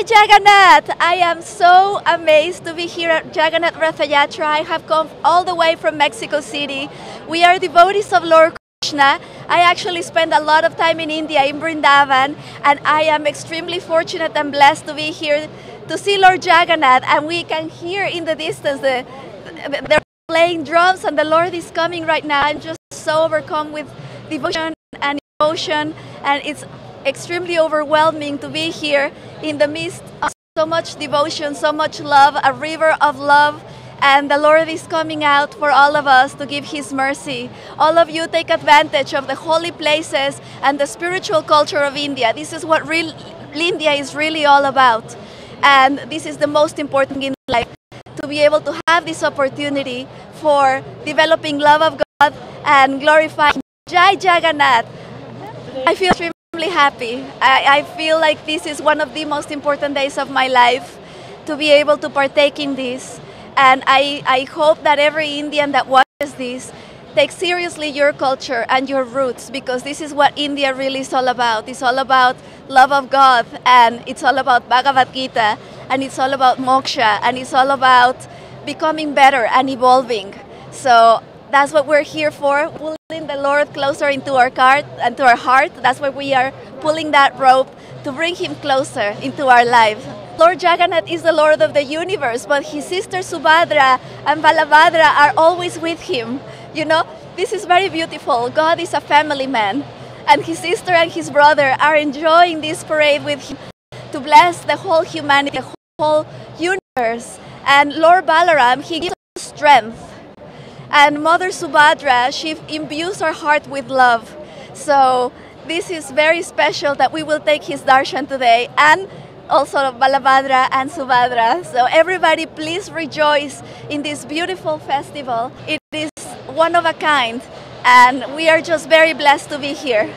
Jai Jagannath! I am so amazed to be here at Jagannath Ratha Yatra. I have come all the way from Mexico City. We are devotees of Lord Krishna. I actually spend a lot of time in India, in Vrindavan, and I am extremely fortunate and blessed to be here to see Lord Jagannath. And we can hear in the distance the, they're playing drums, and the Lord is coming right now. I'm just so overcome with devotion and emotion, and it's extremely overwhelming to be here in the midst of so much devotion, so much love, a river of love. And the Lord is coming out for all of us to give His mercy. All of you take advantage of the holy places and the spiritual culture of India. This is what real, India is really all about. And this is the most important in life to be able to have this opportunity for developing love of God and glorifying Jai Jagannath. I feel extremely happy. I, I feel like this is one of the most important days of my life to be able to partake in this. And I, I hope that every Indian that watches this takes seriously your culture and your roots because this is what India really is all about. It's all about love of God and it's all about Bhagavad Gita and it's all about moksha and it's all about becoming better and evolving. So that's what we're here for, pulling the Lord closer into our heart and to our heart. That's why we are pulling that rope to bring him closer into our life. Lord Jagannath is the Lord of the universe, but his sister Subhadra and Balabhadra are always with him. You know, this is very beautiful. God is a family man, and his sister and his brother are enjoying this parade with him to bless the whole humanity, the whole universe. And Lord Balaram, he gives us strength and Mother Subhadra, she imbues our heart with love. So this is very special that we will take his darshan today and also Balabhadra and Subhadra. So everybody please rejoice in this beautiful festival. It is one of a kind and we are just very blessed to be here.